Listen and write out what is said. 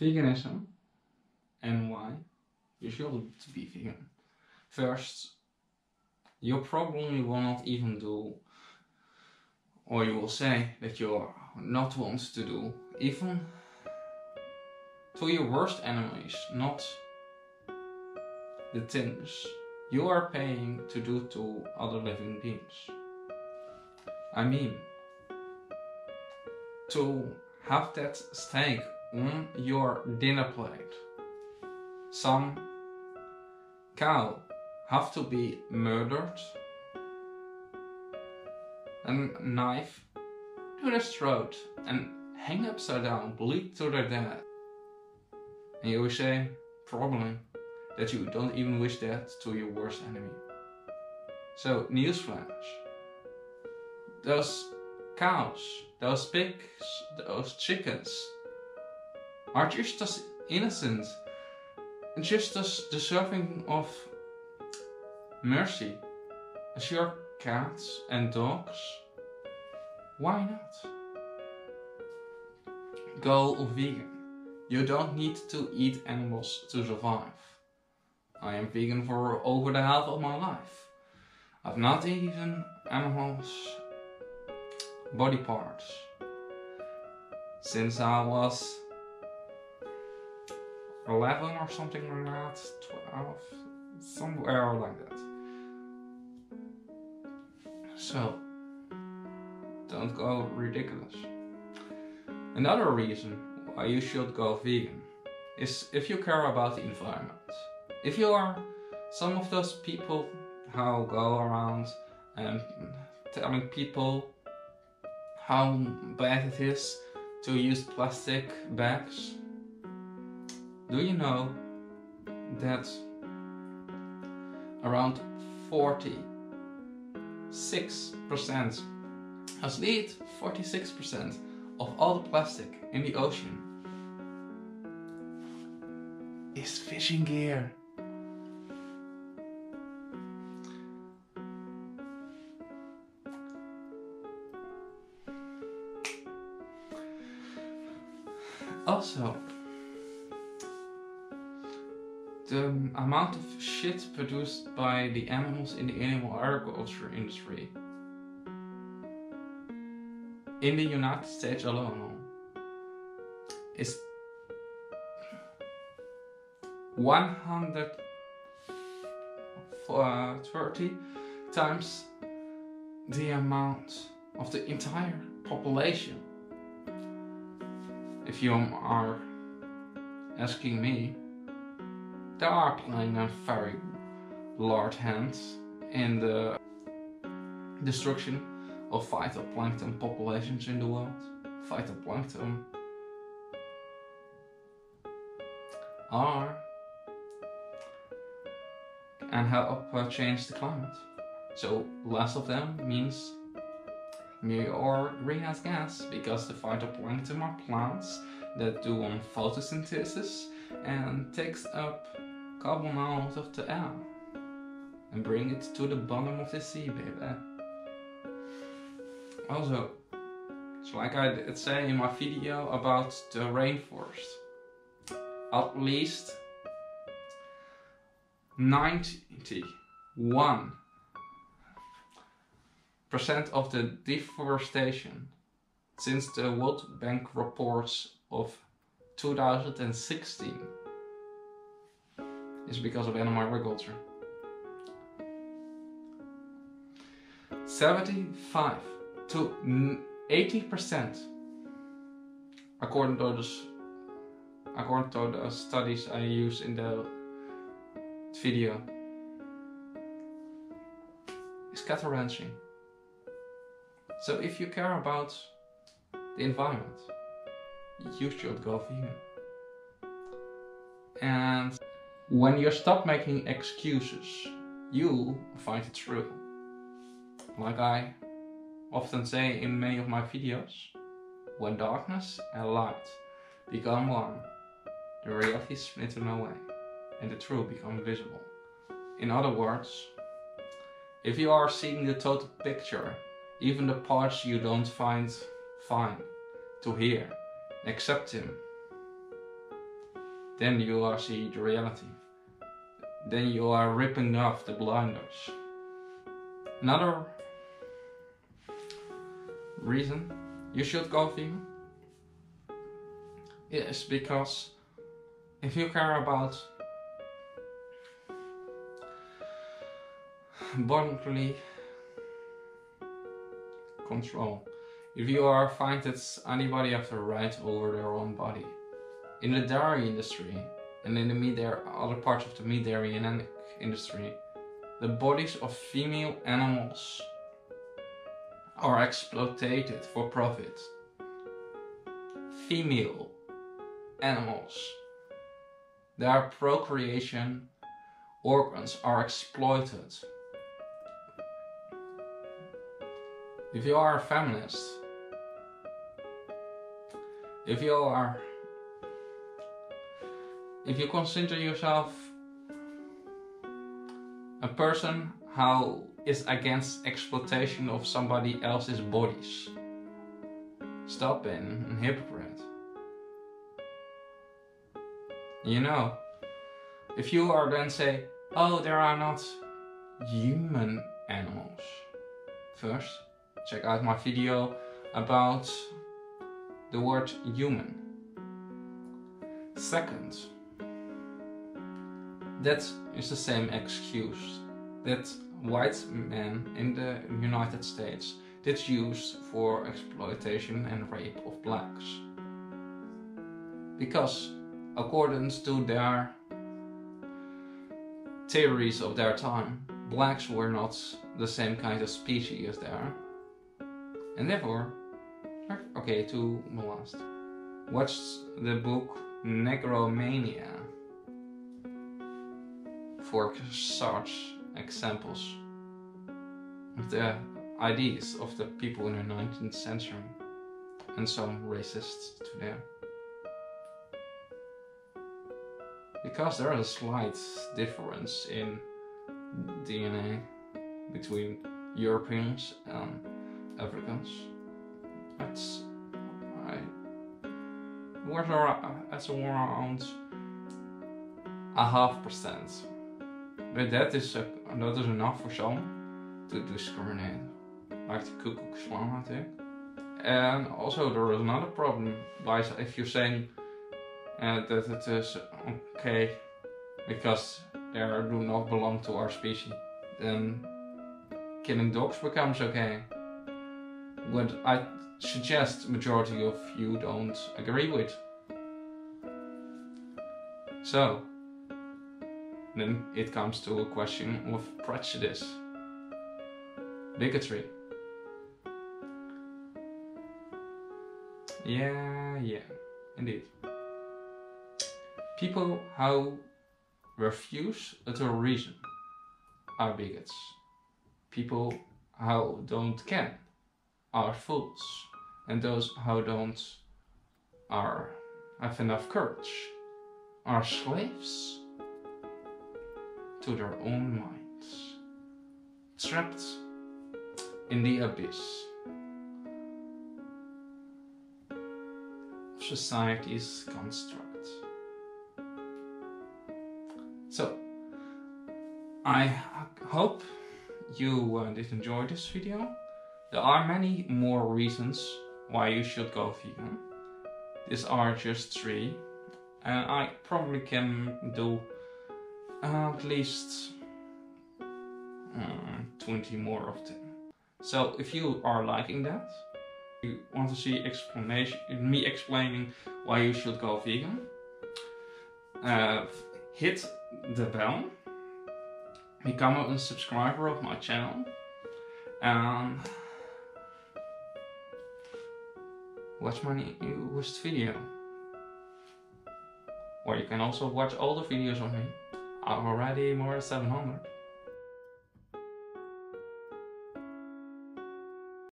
Veganism and why you should be vegan. First, you probably will not even do, or you will say that you are not want to do, even to your worst enemies, not the things you are paying to do to other living beings. I mean, to have that steak on your dinner plate. Some cow have to be murdered. A knife to their throat and hang upside down, bleed to their death. And you will say, probably, that you don't even wish that to your worst enemy. So, newsflash. Those cows, those pigs, those chickens are just as innocent and just as deserving of mercy as your cats and dogs. Why not? Go vegan. You don't need to eat animals to survive. I am vegan for over the half of my life. I've not eaten animals' body parts since I was 11 or something like that, 12, somewhere like that. So, don't go ridiculous. Another reason why you should go vegan is if you care about the environment. If you are some of those people who go around and telling people how bad it is to use plastic bags, do you know that around 46%, as lead 46% of all the plastic in the ocean is fishing gear. Also, the amount of shit produced by the animals in the animal agriculture industry in the United States alone is 130 times the amount of the entire population. If you are asking me, they are playing a very large hand in the destruction of phytoplankton populations in the world. Phytoplankton are and help change the climate. So less of them means more greenhouse gas because the phytoplankton are plants that do on photosynthesis and takes up carbon out of the air and bring it to the bottom of the sea, baby. Also, so like I did say in my video about the rainforest, at least 91 percent of the deforestation since the World Bank reports of 2016 is because of animal agriculture. 75 to 80 percent according to those according to the studies I use in the video is cattle ranching. So if you care about the environment, you should go vegan. When you stop making excuses, you'll find it true. Like I often say in many of my videos, when darkness and light become one, the reality splinter away and the truth becomes visible. In other words, if you are seeing the total picture, even the parts you don't find fine to hear, accept him. then you are see the reality. Then you are ripping off the blinders. Another reason you should go vegan is because if you care about bodily control, if you are find that anybody have the right over their own body, in the dairy industry and in the meat dairy, other parts of the meat dairy and industry, the bodies of female animals are exploited for profit. Female animals, their procreation organs are exploited. If you are a feminist, if you are if you consider yourself a person how is against exploitation of somebody else's bodies, stop being a hypocrite. You know, if you are then say, oh, there are not human animals. First, check out my video about the word human. Second, that is the same excuse that white men in the United States did use for exploitation and rape of blacks. Because according to their theories of their time, blacks were not the same kind of species as they are. And therefore, okay, to the last. Watch the book Negromania for such examples of the ideas of the people in the 19th century and some racists today. Because there is a slight difference in DNA between Europeans and Africans. It's I was around, it's around a half percent but that is, uh, that is enough for some to discriminate. Like the Ku Klux Klan, I think. And also there is another problem by if you're saying uh, that it is okay because they do not belong to our species, then killing dogs becomes okay. What I suggest majority of you don't agree with. So, then it comes to a question of prejudice, bigotry. Yeah, yeah, indeed. People who refuse to reason are bigots. People who don't can are fools. And those who don't are have enough courage are slaves to their own minds, trapped in the abyss of society's construct. So, I hope you uh, did enjoy this video. There are many more reasons why you should go vegan. These are just three, and I probably can do at least uh, 20 more of them. So if you are liking that, you want to see explanation, me explaining why you should go vegan, uh, hit the bell, become a subscriber of my channel, and watch my newest video. Or you can also watch all the videos of me already more than 700.